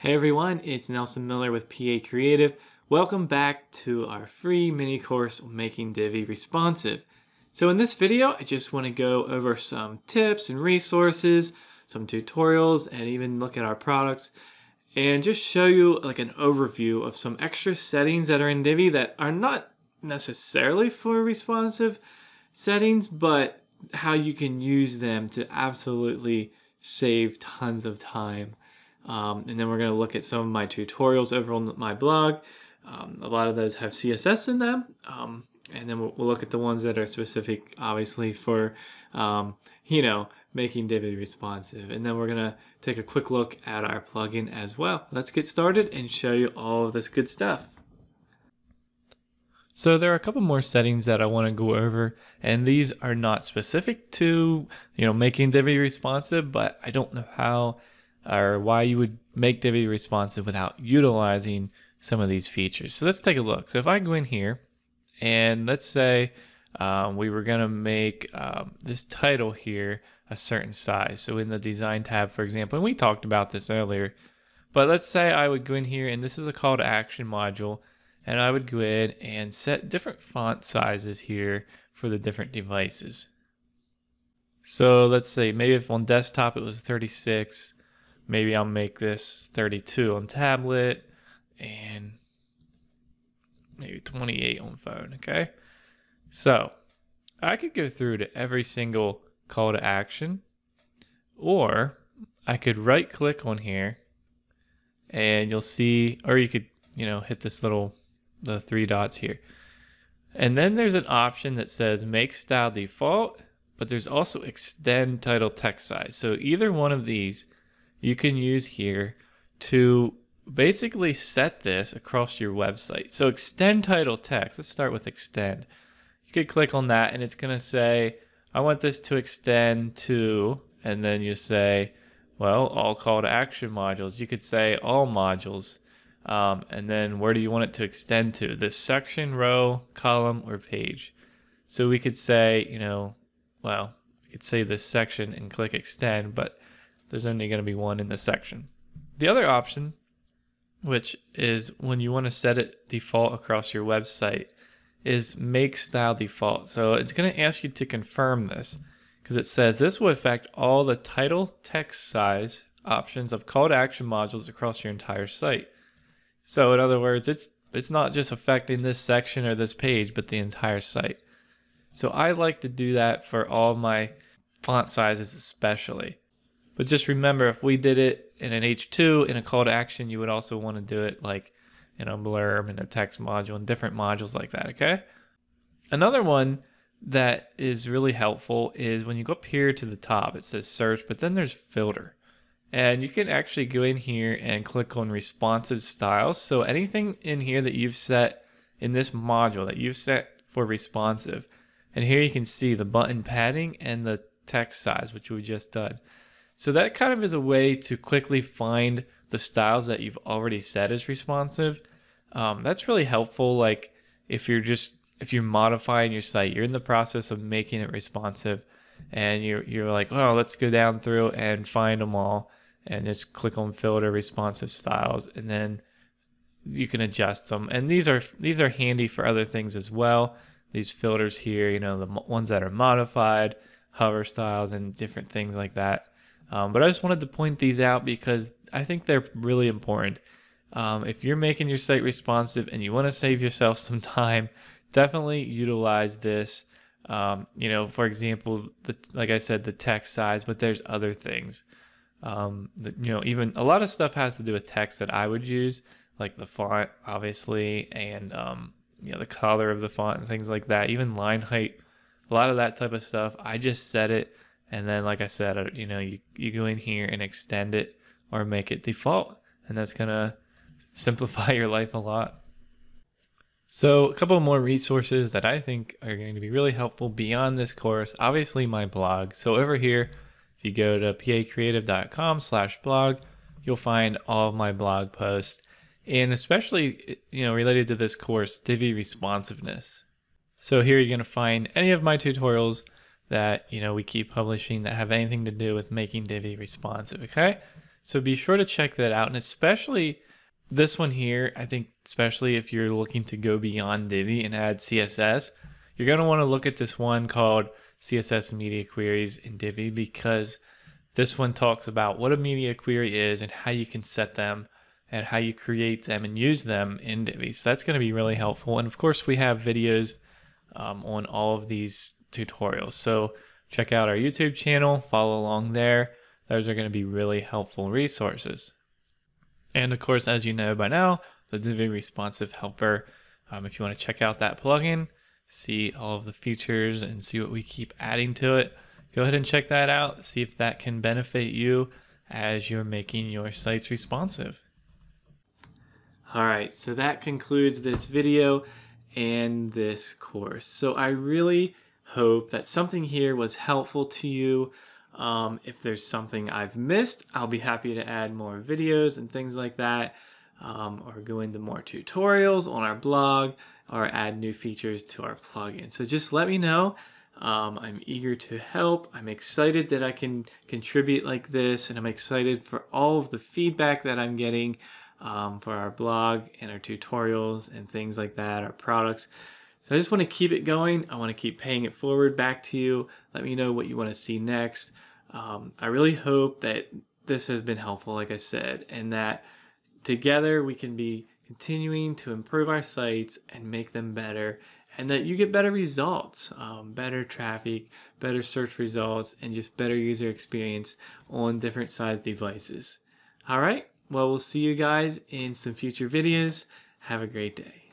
Hey everyone, it's Nelson Miller with Pee-Aye Creative. Welcome back to our free mini course on making Divi responsive. So in this video, I just want to go over some tips and resources, some tutorials, and even look at our products and just show you like an overview of some extra settings that are in Divi that are not necessarily for responsive settings, but how you can use them to absolutely save tons of time. Um, and then we're going to look at some of my tutorials over on my blog. Um, a lot of those have CSS in them. Um, and then we'll, we'll, look at the ones that are specific, obviously, for, um, you know, making Divi responsive. And then we're going to take a quick look at our plugin as well. Let's get started and show you all of this good stuff. So there are a couple more settings that I want to go over, and these are not specific to, you know, making Divi responsive, but I don't know how or why you would make Divi responsive without utilizing some of these features. So let's take a look. So if I go in here and let's say um, we were going to make um, this title here a certain size. So in the design tab, for example, and we talked about this earlier, but let's say I would go in here and this is a call to action module and I would go in and set different font sizes here for the different devices. So let's say maybe if on desktop it was 36, maybe I'll make this 32 on tablet and maybe 28 on phone, okay? So I could go through to every single call to action or I could right click on here and you'll see, or you could, you know, hit this little the three dots here. And then there's an option that says make style default, but there's also extend title text size. So either one of these you can use here to basically set this across your website. So extend title text, let's start with extend. You could click on that and it's gonna say, I want this to extend to, and then you say, well, all call to action modules. You could say all modules. Um, and then where do you want it to extend to? This section, row, column, or page. So we could say, you know, well, we could say this section and click extend, but there's only going to be one in this section. The other option, which is when you want to set it default across your website, is make style default. So it's going to ask you to confirm this because it says this will affect all the title text size options of call to action modules across your entire site. So in other words, it's it's not just affecting this section or this page, but the entire site. So I like to do that for all my font sizes especially. But just remember, if we did it in an H2 in a call to action, you would also want to do it like in a blurb and a text module and different modules like that, okay? Another one that is really helpful is when you go up here to the top, it says search, but then there's filter. And you can actually go in here and click on responsive styles. So anything in here that you've set in this module that you've set for responsive. And here you can see the button padding and the text size, which we just done. So that kind of is a way to quickly find the styles that you've already set as responsive. Um, that's really helpful. Like if you're just, if you're modifying your site, you're in the process of making it responsive and you're, you're like, oh, let's go down through and find them all and just click on filter responsive styles and then you can adjust them and these are these are handy for other things as well these filters here you know the ones that are modified hover styles and different things like that um, but i just wanted to point these out because i think they're really important um, if you're making your site responsive and you want to save yourself some time definitely utilize this um, you know for example the, like i said the text size but there's other things um, you know, even a lot of stuff has to do with text that I would use, like the font, obviously, and um, you know the color of the font and things like that. Even line height, a lot of that type of stuff. I just set it, and then, like I said, you know, you you go in here and extend it or make it default, and that's gonna simplify your life a lot. So, a couple more resources that I think are going to be really helpful beyond this course. Obviously, my blog. So over here if you go to peeayecreative.com slash blog, you'll find all of my blog posts and especially, you know, related to this course, Divi responsiveness. So here you're going to find any of my tutorials that, you know, we keep publishing that have anything to do with making Divi responsive, okay? So be sure to check that out. And especially this one here, I think, especially if you're looking to go beyond Divi and add CSS, you're going to want to look at this one called CSS Media Queries in Divi because this one talks about what a media query is and how you can set them and how you create them and use them in Divi. So that's going to be really helpful. And of course, we have videos um, on all of these tutorials. So check out our YouTube channel, follow along there. Those are going to be really helpful resources. And of course, as you know by now, the Divi Responsive Helper, um, if you want to check out that plugin, see all of the features and see what we keep adding to it, go ahead and check that out. See if that can benefit you as you're making your sites responsive. All right, so that concludes this video and this course. So I really hope that something here was helpful to you. Um, if there's something I've missed, I'll be happy to add more videos and things like that, um, or go into more tutorials on our blog, or add new features to our plugin. So just let me know. Um, I'm eager to help. I'm excited that I can contribute like this, and I'm excited for all of the feedback that I'm getting um, for our blog and our tutorials and things like that, our products. So I just want to keep it going. I want to keep paying it forward back to you. Let me know what you want to see next. Um, I really hope that this has been helpful, like I said, and that together we can be continuing to improve our sites and make them better and that you get better results, um, better traffic, better search results, and just better user experience on different size devices. All right, well, we'll see you guys in some future videos. Have a great day.